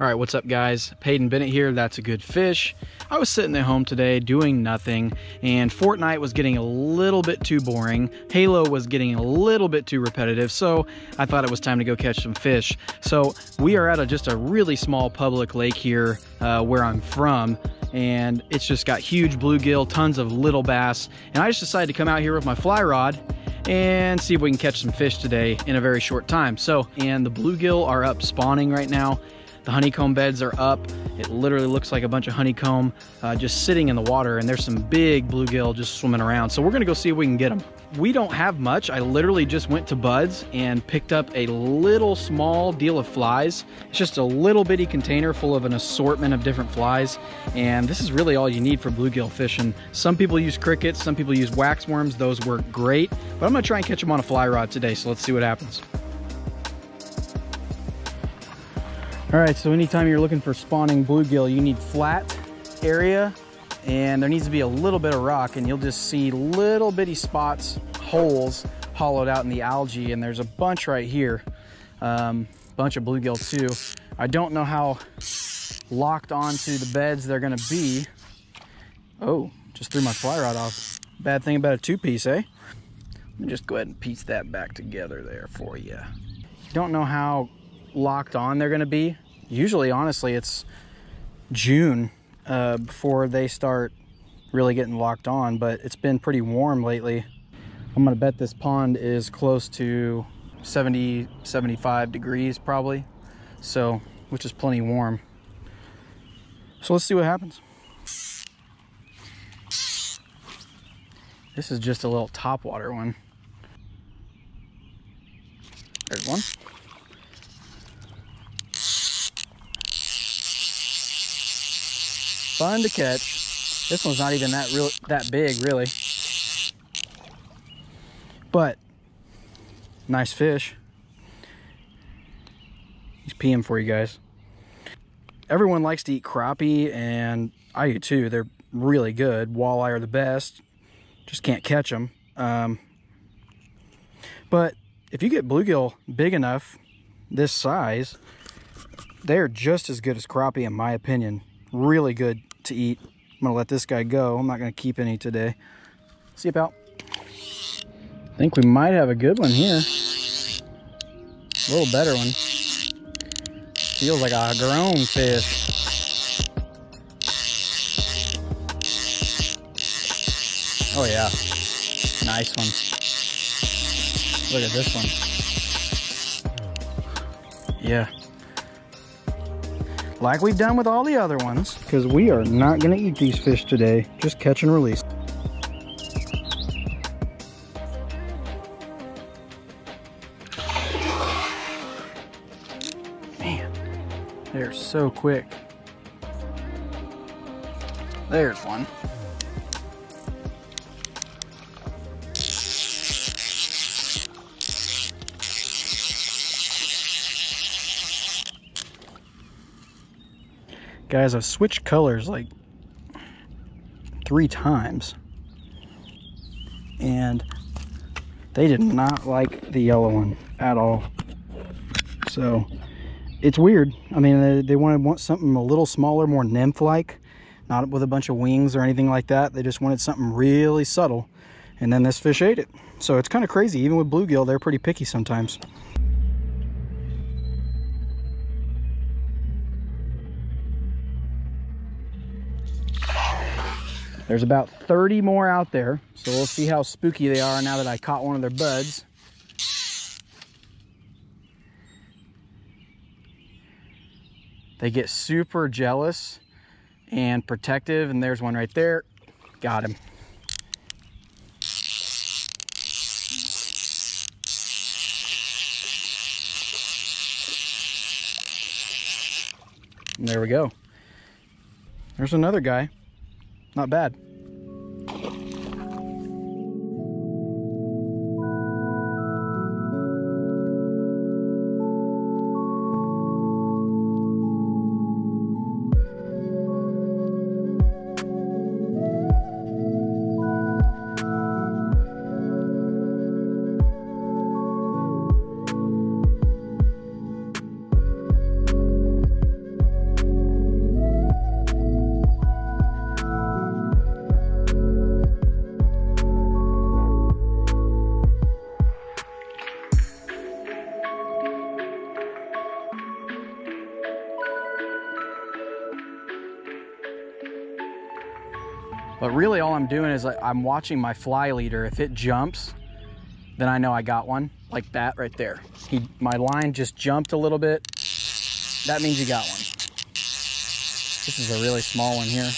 All right, what's up guys? Peyton Bennett here, That's a Good Fish. I was sitting at home today doing nothing and Fortnite was getting a little bit too boring. Halo was getting a little bit too repetitive, so I thought it was time to go catch some fish. So we are at a, just a really small public lake here uh, where I'm from and it's just got huge bluegill, tons of little bass, and I just decided to come out here with my fly rod and see if we can catch some fish today in a very short time. So, and the bluegill are up spawning right now. The honeycomb beds are up. It literally looks like a bunch of honeycomb uh, just sitting in the water and there's some big bluegill just swimming around. So we're gonna go see if we can get them. We don't have much. I literally just went to Bud's and picked up a little small deal of flies. It's just a little bitty container full of an assortment of different flies. And this is really all you need for bluegill fishing. Some people use crickets, some people use wax worms. Those work great, but I'm gonna try and catch them on a fly rod today. So let's see what happens. All right, so anytime you're looking for spawning bluegill, you need flat area and there needs to be a little bit of rock and you'll just see little bitty spots, holes hollowed out in the algae and there's a bunch right here. Um, bunch of bluegill too. I don't know how locked onto the beds they're gonna be. Oh, just threw my fly rod off. Bad thing about a two piece, eh? Let me just go ahead and piece that back together there for you. Don't know how locked on they're gonna be usually, honestly, it's June uh, before they start really getting locked on, but it's been pretty warm lately. I'm gonna bet this pond is close to 70, 75 degrees probably. So, which is plenty warm. So let's see what happens. This is just a little topwater one. There's one. Fun to catch. This one's not even that real that big, really. But nice fish. He's peeing for you guys. Everyone likes to eat crappie, and I do too. They're really good. Walleye are the best. Just can't catch them. Um, but if you get bluegill big enough, this size, they're just as good as crappie in my opinion really good to eat. I'm gonna let this guy go. I'm not gonna keep any today. See you, pal. I think we might have a good one here. A little better one. Feels like a grown fish. Oh yeah, nice one. Look at this one. Yeah, like we've done with all the other ones, because we are not going to eat these fish today, just catch and release. Man, they're so quick. There's one. Guys, I've switched colors like three times. And they did not like the yellow one at all. So it's weird. I mean, they, they wanted want something a little smaller, more nymph-like, not with a bunch of wings or anything like that. They just wanted something really subtle. And then this fish ate it. So it's kind of crazy. Even with bluegill, they're pretty picky sometimes. There's about 30 more out there, so we'll see how spooky they are now that I caught one of their buds. They get super jealous and protective, and there's one right there. Got him. And there we go. There's another guy. Not bad. Really all I'm doing is I'm watching my fly leader. If it jumps, then I know I got one like that right there. He, my line just jumped a little bit. That means you got one. This is a really small one here.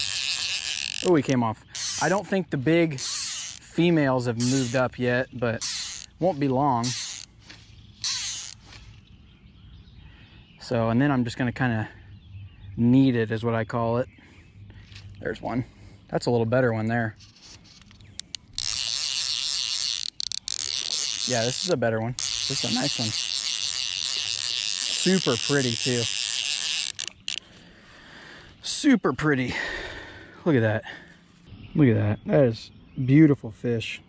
Oh, he came off. I don't think the big females have moved up yet, but won't be long. So, and then I'm just gonna kind of knead it is what I call it. There's one. That's a little better one there. Yeah, this is a better one. This is a nice one. Super pretty too. Super pretty. Look at that. Look at that. That is beautiful fish.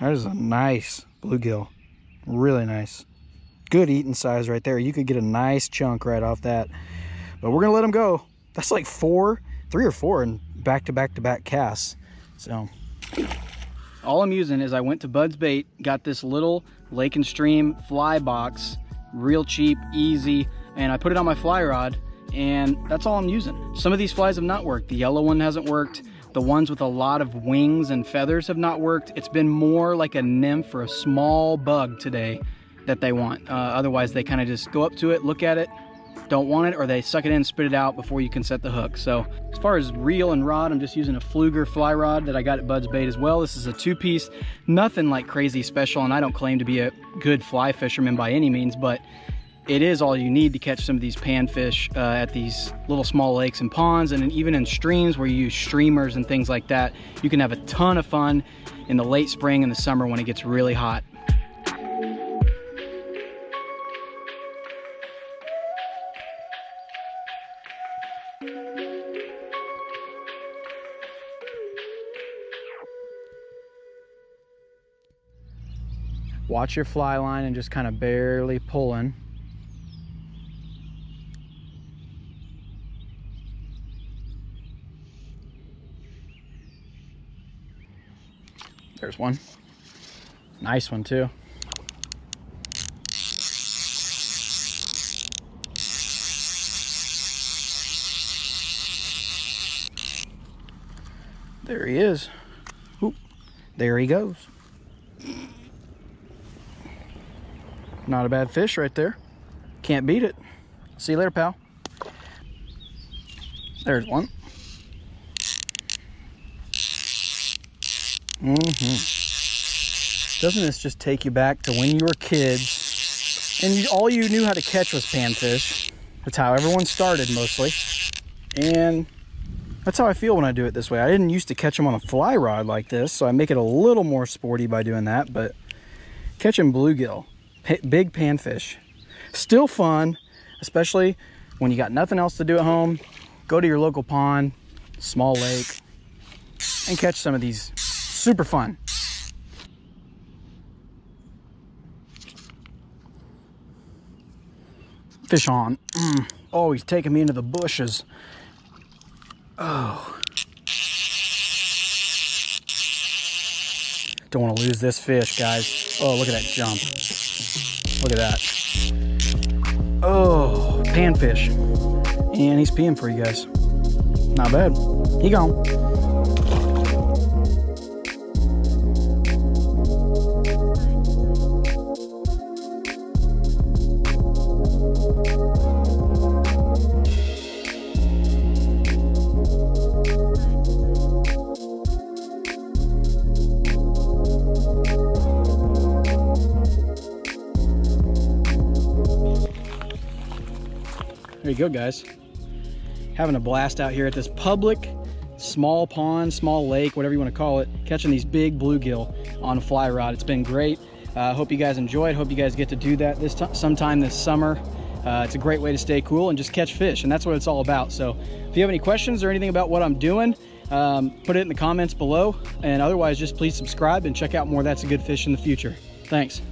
That is a nice bluegill. Really nice. Good eating size right there. You could get a nice chunk right off that. But we're going to let them go. That's like four, three or four in back to back to back casts. So all I'm using is I went to Bud's Bait, got this little Lake and Stream fly box, real cheap, easy, and I put it on my fly rod, and that's all I'm using. Some of these flies have not worked. The yellow one hasn't worked. The ones with a lot of wings and feathers have not worked. It's been more like a nymph or a small bug today that they want. Uh, otherwise, they kind of just go up to it, look at it, don't want it or they suck it in spit it out before you can set the hook. So as far as reel and rod i'm just using a Pflueger fly rod that i got at bud's bait as well. This is a two-piece nothing like crazy special and i don't claim to be a good fly fisherman by any means but it is all you need to catch some of these panfish uh, at these little small lakes and ponds and even in streams where you use streamers and things like that you can have a ton of fun in the late spring and the summer when it gets really hot Watch your fly line and just kind of barely pulling. There's one. Nice one too. There he is. Oop, there he goes. Not a bad fish right there. Can't beat it. See you later, pal. There's one. Mm-hmm. Doesn't this just take you back to when you were kids and you, all you knew how to catch was panfish? That's how everyone started mostly. And that's how I feel when I do it this way. I didn't used to catch them on a fly rod like this, so I make it a little more sporty by doing that, but catching bluegill big panfish. Still fun, especially when you got nothing else to do at home. Go to your local pond, small lake, and catch some of these. Super fun. Fish on. Mm. Oh, he's taking me into the bushes. Oh. Don't want to lose this fish, guys. Oh, look at that jump. Look at that. Oh, panfish. And he's peeing for you guys. Not bad. He gone. There you go, guys. Having a blast out here at this public small pond, small lake, whatever you want to call it, catching these big bluegill on a fly rod. It's been great. I uh, hope you guys enjoyed. Hope you guys get to do that this sometime this summer. Uh, it's a great way to stay cool and just catch fish, and that's what it's all about. So if you have any questions or anything about what I'm doing, um, put it in the comments below. And otherwise, just please subscribe and check out more That's a Good Fish in the future. Thanks.